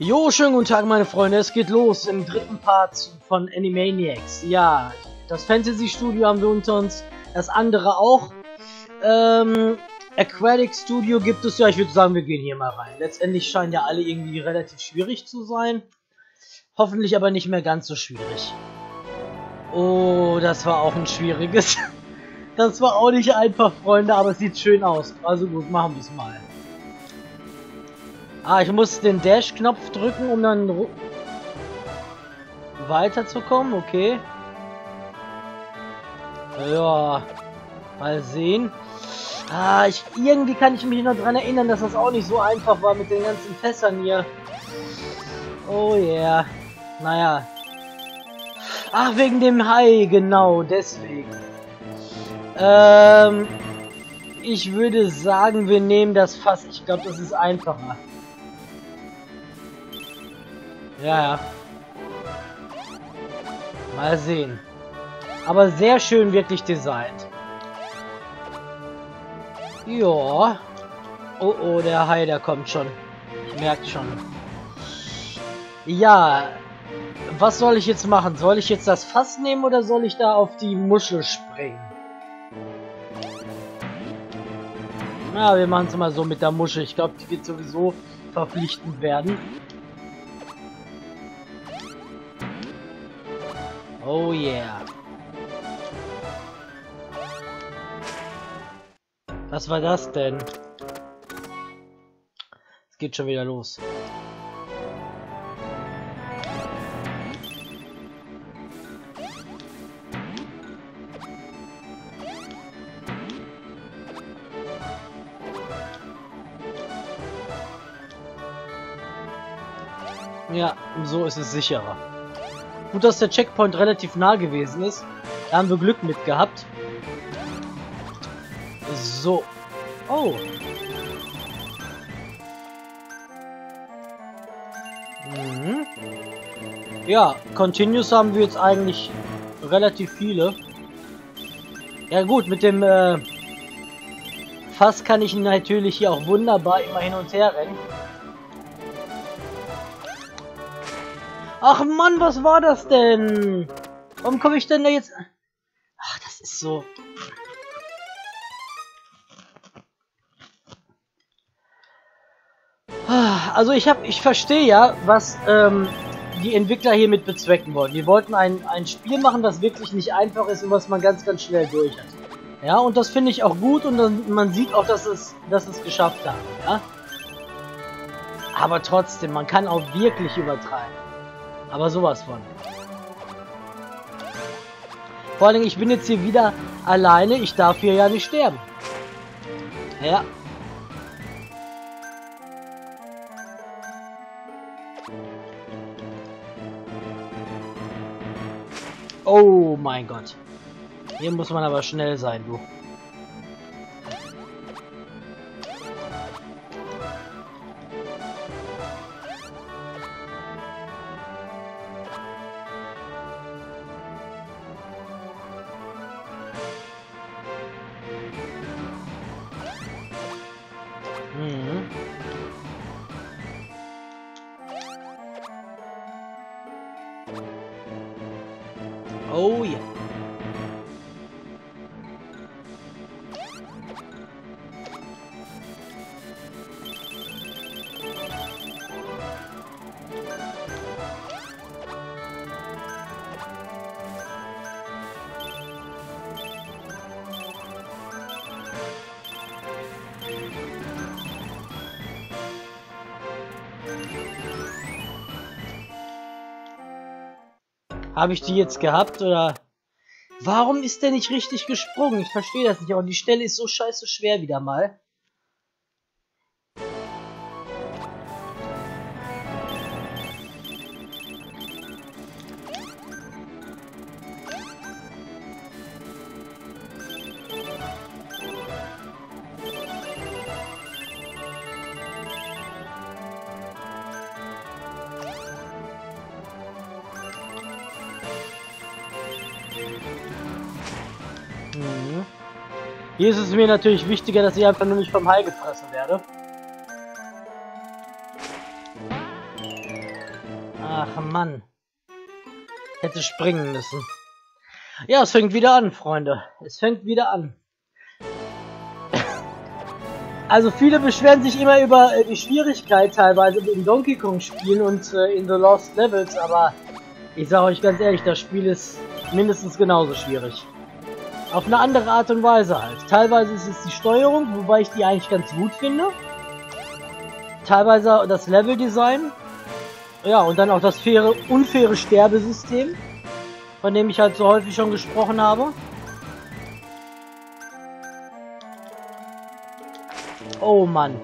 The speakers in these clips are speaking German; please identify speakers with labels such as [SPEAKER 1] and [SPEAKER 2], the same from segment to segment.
[SPEAKER 1] Jo, schönen guten Tag, meine Freunde. Es geht los im dritten Part von Animaniacs. Ja, das Fantasy Studio haben wir unter uns, das andere auch. Ähm, Aquatic Studio gibt es ja. Ich würde sagen, wir gehen hier mal rein. Letztendlich scheinen ja alle irgendwie relativ schwierig zu sein. Hoffentlich aber nicht mehr ganz so schwierig. Oh, das war auch ein schwieriges. Das war auch nicht einfach, Freunde, aber es sieht schön aus. Also gut, machen wir es mal. Ah, ich muss den Dash-Knopf drücken, um dann weiterzukommen. Okay. Ja, mal sehen. Ah, ich, irgendwie kann ich mich noch daran erinnern, dass das auch nicht so einfach war mit den ganzen Fässern hier. Oh yeah. Naja. Ach, wegen dem Hai, genau, deswegen. Ähm, ich würde sagen, wir nehmen das Fass. Ich glaube, das ist einfacher. Ja, ja. Mal sehen. Aber sehr schön wirklich designt. Ja. Oh, oh, der Hai, der kommt schon. Ich merke schon. Ja. Was soll ich jetzt machen? Soll ich jetzt das Fass nehmen oder soll ich da auf die Muschel springen? Na, wir machen es mal so mit der Muschel. Ich glaube, die wird sowieso verpflichtend werden. Oh yeah. Was war das denn? Es geht schon wieder los. Ja, so ist es sicherer. Gut, dass der Checkpoint relativ nah gewesen ist. Da haben wir Glück mit gehabt. So. Oh. Mhm. Ja, Continuous haben wir jetzt eigentlich relativ viele. Ja gut, mit dem äh, Fass kann ich natürlich hier auch wunderbar immer hin und her rennen. Ach Mann, was war das denn? Warum komme ich denn da jetzt... Ach, das ist so... Also ich habe, ich verstehe ja, was ähm, die Entwickler hiermit bezwecken wollten. Die wollten ein, ein Spiel machen, das wirklich nicht einfach ist und was man ganz, ganz schnell durch hat. Ja, und das finde ich auch gut und dann, man sieht auch, dass es, dass es geschafft haben. Ja? Aber trotzdem, man kann auch wirklich übertreiben. Aber sowas von. Vor allem, ich bin jetzt hier wieder alleine. Ich darf hier ja nicht sterben. Ja. Oh mein Gott. Hier muss man aber schnell sein, du. Habe ich die jetzt gehabt oder... Warum ist der nicht richtig gesprungen? Ich verstehe das nicht. Aber die Stelle ist so scheiße schwer wieder mal. Hier ist es mir natürlich wichtiger, dass ich einfach nur nicht vom Hai gefressen werde. Ach Mann. Hätte springen müssen. Ja, es fängt wieder an, Freunde. Es fängt wieder an. Also viele beschweren sich immer über äh, die Schwierigkeit teilweise in Donkey Kong Spielen und äh, in The Lost Levels, aber ich sage euch ganz ehrlich, das Spiel ist mindestens genauso schwierig. Auf eine andere Art und Weise halt. Teilweise ist es die Steuerung, wobei ich die eigentlich ganz gut finde. Teilweise das Leveldesign. Ja, und dann auch das faire, unfaire Sterbesystem, von dem ich halt so häufig schon gesprochen habe. Oh Mann.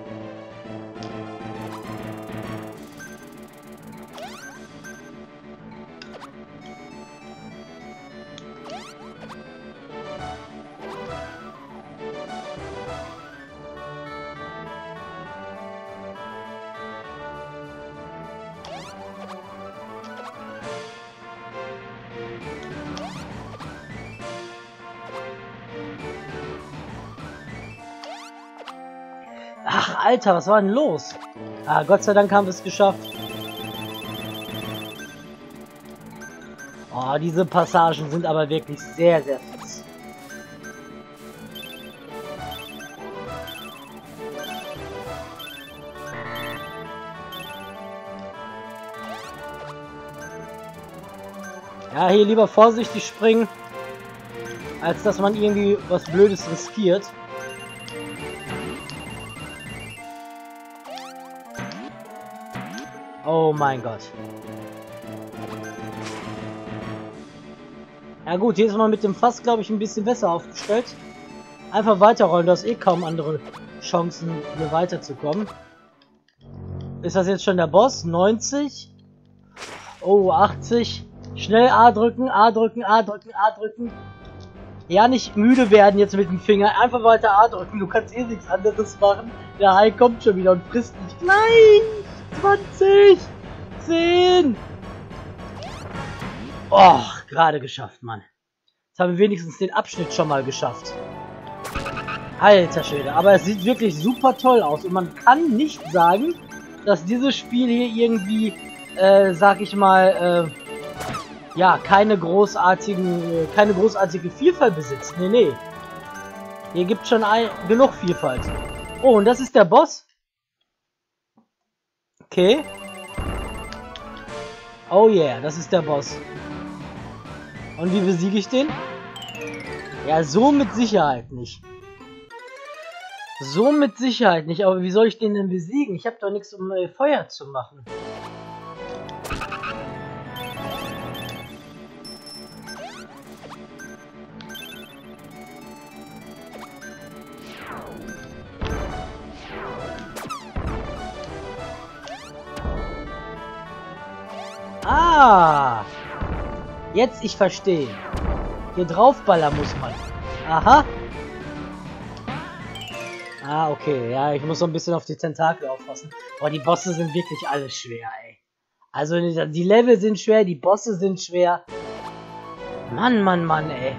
[SPEAKER 1] Alter, was war denn los? Ah, Gott sei Dank haben wir es geschafft. Oh, diese Passagen sind aber wirklich sehr, sehr fies. Ja, hier lieber vorsichtig springen, als dass man irgendwie was Blödes riskiert. Oh mein Gott. Ja gut, hier ist man mit dem Fass, glaube ich, ein bisschen besser aufgestellt. Einfach weiterrollen, du hast eh kaum andere Chancen, hier weiterzukommen. Ist das jetzt schon der Boss? 90? Oh, 80. Schnell A drücken, A drücken, A drücken, A drücken. Ja, nicht müde werden jetzt mit dem Finger. Einfach weiter A drücken. Du kannst eh nichts anderes machen. Der Hai kommt schon wieder und frisst dich. Nein! 20! 10! Oh, gerade geschafft, Mann. Jetzt haben wir wenigstens den Abschnitt schon mal geschafft. Alter Schwede, aber es sieht wirklich super toll aus und man kann nicht sagen, dass dieses Spiel hier irgendwie, äh, sag ich mal, äh, ja, keine großartigen, keine großartige Vielfalt besitzt. Nee, nee. Hier gibt schon ein, genug Vielfalt. Oh, und das ist der Boss? Okay. Oh yeah, das ist der Boss. Und wie besiege ich den? Ja, so mit Sicherheit nicht. So mit Sicherheit nicht, aber wie soll ich den denn besiegen? Ich habe doch nichts, um äh, Feuer zu machen. Ah! Jetzt ich verstehe. Hier draufballern muss man. Aha. Ah, okay. Ja, ich muss so ein bisschen auf die Tentakel aufpassen. Boah, die Bosse sind wirklich alle schwer, ey. Also die Level sind schwer, die Bosse sind schwer. Mann, Mann, Mann, ey.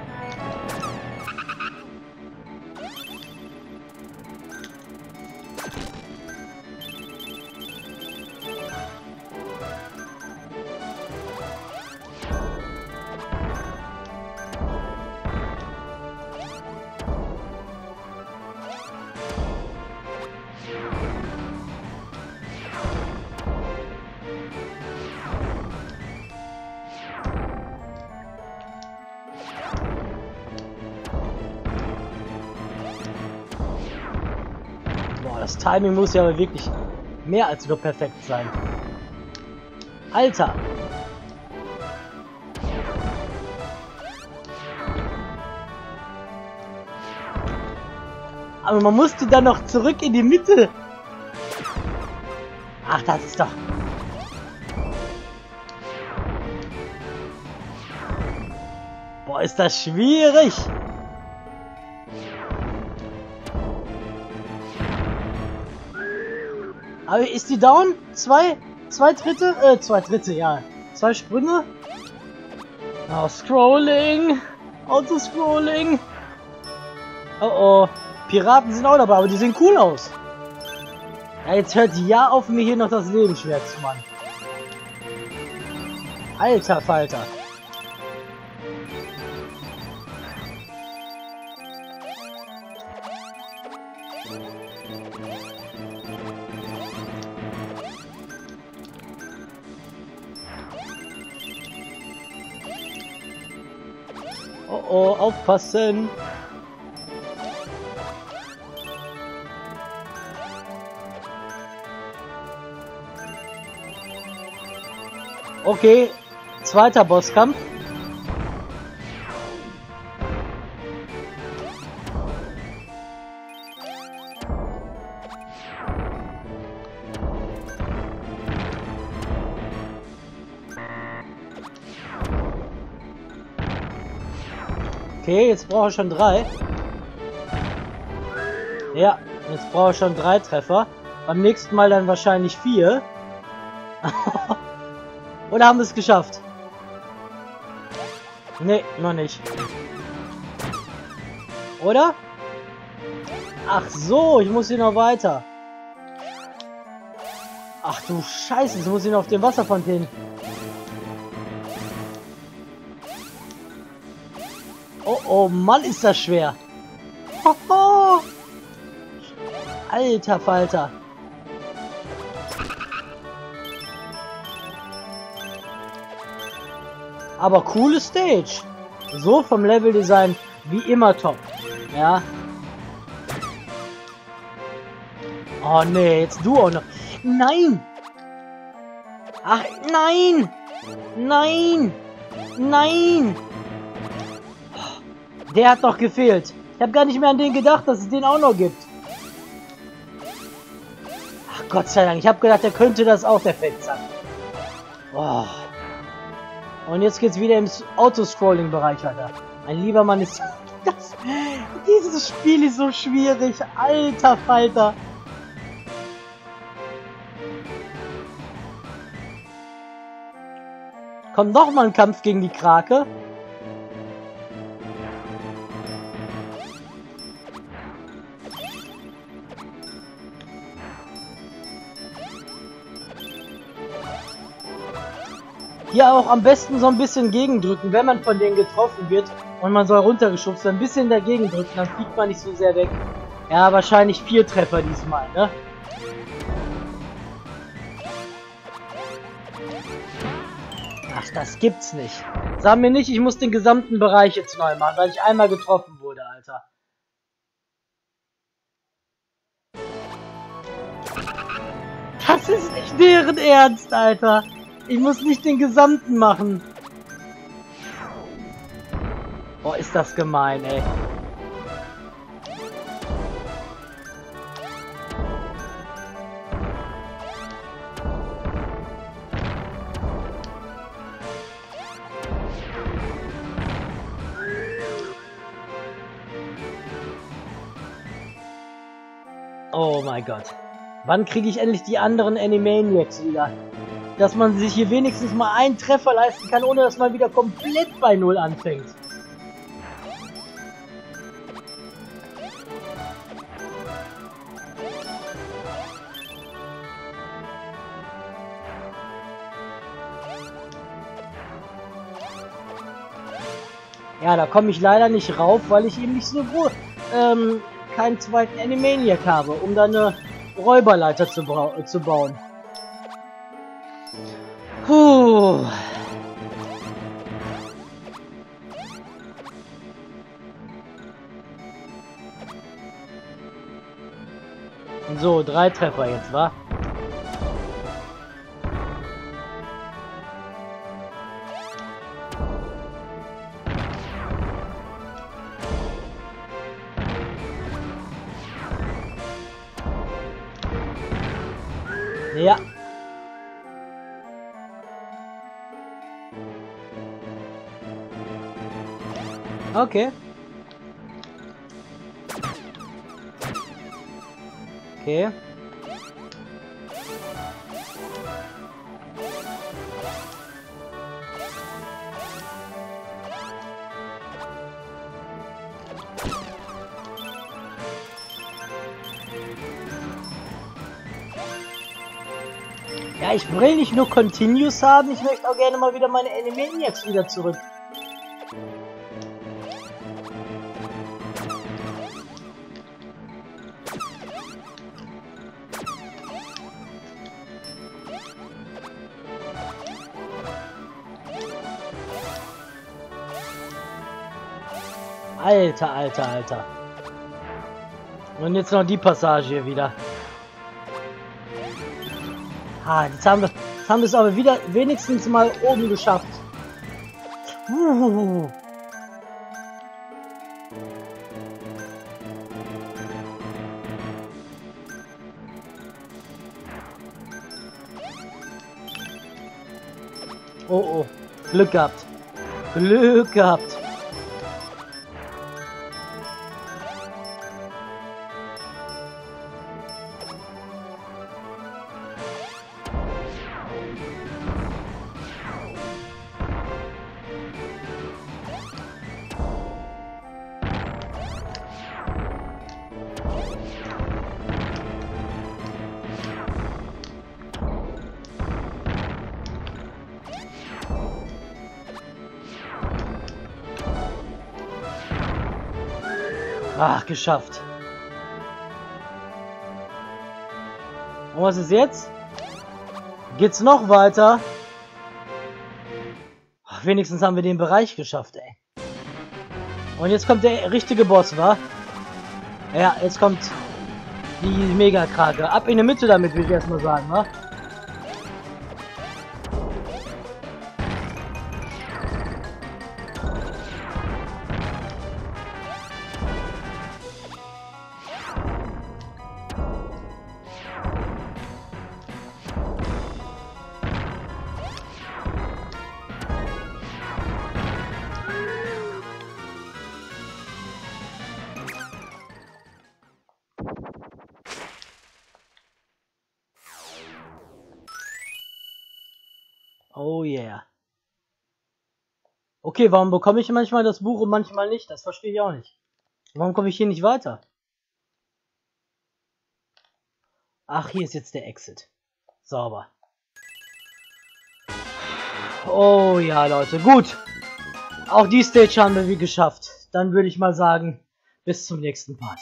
[SPEAKER 1] Timing muss ja aber wirklich mehr als nur perfekt sein. Alter! Aber man musste dann noch zurück in die Mitte. Ach, das ist doch... Boah, ist das schwierig. Aber ist die down? Zwei, zwei Dritte? Äh, zwei Dritte, ja. Zwei Sprünge. Oh, Scrolling. Auto-Scrolling. Oh oh. Piraten sind auch dabei, aber die sehen cool aus. Ja, jetzt hört ja auf, mir hier noch das Leben schwer zu machen. Alter Falter. Oh aufpassen! Okay, zweiter Bosskampf. Brauche ich schon drei. Ja, jetzt brauche ich schon drei Treffer. Beim nächsten Mal dann wahrscheinlich vier. Oder haben wir es geschafft? Nee, noch nicht. Oder? Ach so, ich muss hier noch weiter. Ach du Scheiße, jetzt muss ich noch auf den Wasserfontänen. Oh, Mann, ist das schwer. Hoho. Alter Falter. Aber coole Stage. So vom Leveldesign wie immer top. Ja. Oh nee, jetzt du auch noch. Nein! Ach, nein! Nein! Nein! Der hat doch gefehlt. Ich habe gar nicht mehr an den gedacht, dass es den auch noch gibt. Ach Gott sei Dank, ich habe gedacht, der könnte das auch, der Fetzer. Boah. Und jetzt geht's wieder im Autoscrolling-Bereich weiter. Mein lieber Mann ist... Das, dieses Spiel ist so schwierig. Alter Falter. Kommt noch mal ein Kampf gegen die Krake. Hier auch am besten so ein bisschen gegendrücken, wenn man von denen getroffen wird und man soll runtergeschubst werden. Ein bisschen dagegen drücken, dann fliegt man nicht so sehr weg. Ja, wahrscheinlich vier Treffer diesmal, ne? Ach, das gibt's nicht. Sag mir nicht, ich muss den gesamten Bereich jetzt neu machen, weil ich einmal getroffen wurde, Alter. Das ist nicht deren Ernst, Alter. Ich muss nicht den gesamten machen. Boah, ist das gemein, ey. Oh mein Gott. Wann kriege ich endlich die anderen Animaniacs wieder? Dass man sich hier wenigstens mal einen Treffer leisten kann, ohne dass man wieder komplett bei Null anfängt. Ja, da komme ich leider nicht rauf, weil ich eben nicht so gut ähm, keinen zweiten Animaniac habe, um da eine Räuberleiter zu, zu bauen. So, drei Treffer jetzt, wa? Ja. Okay. Okay. Ja, ich will nicht nur Continues haben, ich möchte auch gerne mal wieder meine Animaniacs wieder zurück. Alter, alter, alter. Und jetzt noch die Passage hier wieder. Ah, jetzt haben wir, jetzt haben wir es aber wieder wenigstens mal oben geschafft. Uhuhu. Oh oh, Glück gehabt. Glück gehabt. Ach, geschafft. Und was ist jetzt? Geht's noch weiter? Ach, wenigstens haben wir den Bereich geschafft, ey. Und jetzt kommt der richtige Boss, wa? Ja, jetzt kommt die Mega-Krake. Ab in die Mitte damit, würde ich erstmal sagen, wa? Oh yeah. Okay, warum bekomme ich manchmal das Buch und manchmal nicht? Das verstehe ich auch nicht. Warum komme ich hier nicht weiter? Ach, hier ist jetzt der Exit. Sauber. Oh ja, Leute, gut. Auch die Stage haben wir wie geschafft. Dann würde ich mal sagen, bis zum nächsten Part.